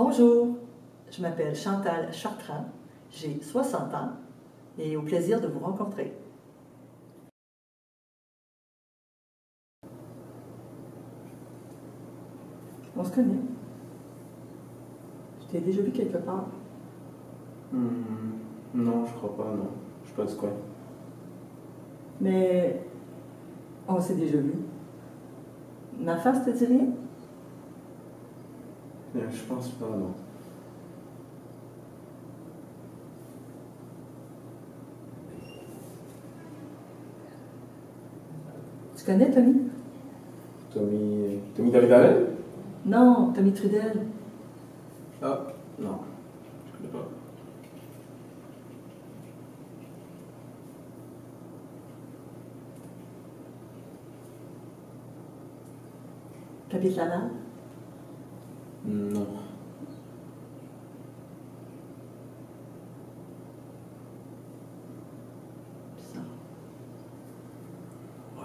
Bonjour, je m'appelle Chantal Chartrand, j'ai 60 ans et au plaisir de vous rencontrer. On se connaît. Je t'ai déjà vu quelque part. Hmm, non, je crois pas, non. Je de quoi? Mais on s'est déjà vu. Ma face te dit rien? Euh, Je pense pas, non. Tu connais Tommy? Tommy. Tommy Davidalel Non, Tommy Trudel. Ah, non. Je connais pas. T'habites là-bas? Non. Bizarre. Ouais.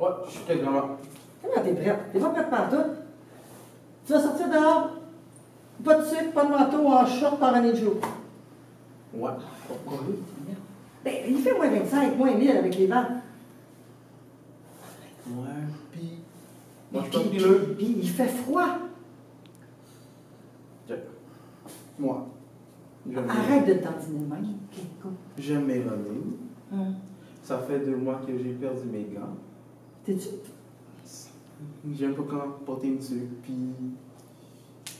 Ouais, je suis peut-être vraiment. Comment t'es prête? T'es pas prête partout? Tu vas sortir dehors? Pas de sucre, pas de manteau, en short par année de jour. Ouais. Pourquoi? Ben, il fait moins 25, moins 1000 avec les vents. Ouais, pis. Mais Moi, je puis- frileux. puis il fait froid. Moi. J'aime Arrête de te dandiner de même. J'aime mes running. Hum. Ça fait deux mois que j'ai perdu mes gants. T'es-tu? J'aime pas comment porter une tuque, puis.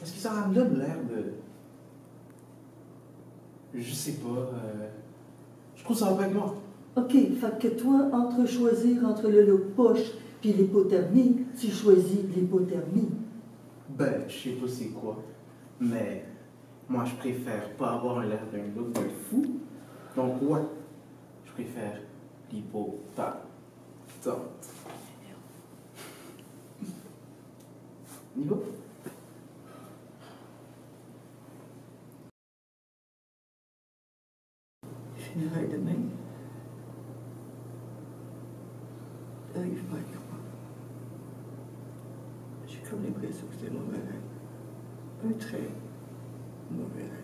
Parce que ça me donne l'air de. Je sais pas. euh, Je trouve ça va pas avec moi. OK, fait que toi, entre choisir entre le look poche puis l'hypothermie, tu choisis l'hypothermie. Ben, je sais pas c'est quoi. Mais. Moi, je préfère pas avoir l'air d'un look de fou. Donc, ouais. Je préfère l'hypothermie. Va? Funérailles de même. Arrive pas avec moi. J'ai comme l'impression que c'est mauvais rêve. Un très mauvais rêve.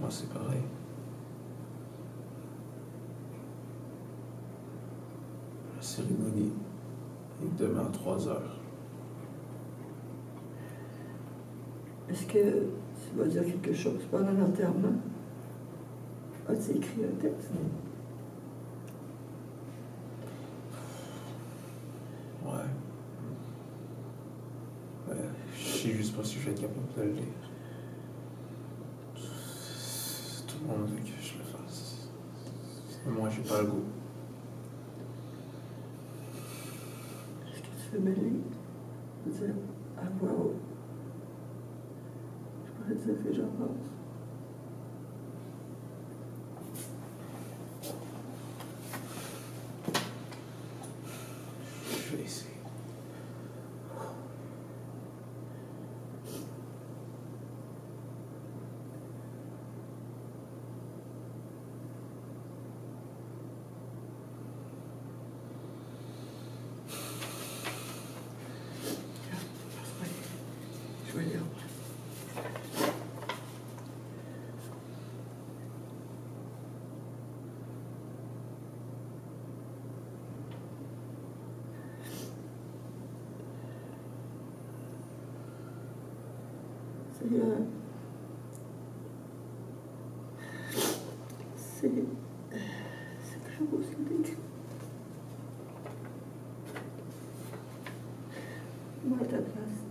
Moi, c'est pareil. La cérémonie est demain à 3 heures. Est-ce que tu vas dire quelque chose? Pendant l'enterrement? As-tu écrit un texte? Ouais. Ouais, je sais juste pas si je vais être capable de le lire. Tout le monde veut que je le fasse. Moi, j'ai pas le goût. Est-ce que tu veux me lire? Dire à voix haute. Je pourrais dire que j'en pense. Je vais essayer. Je vais lire. C'est euh, c'est c'est très beau ce que tu écrit. Moi à ta place,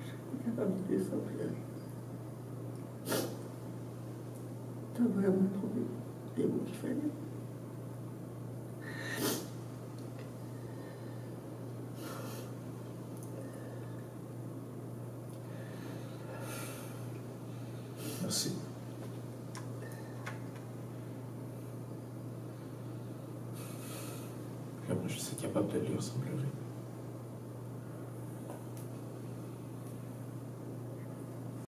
je suis pas capable de lire sans pleurer. T'as vraiment trouvé les mots qu'il fallait. Merci. Je suis capable de lire sans pleurer.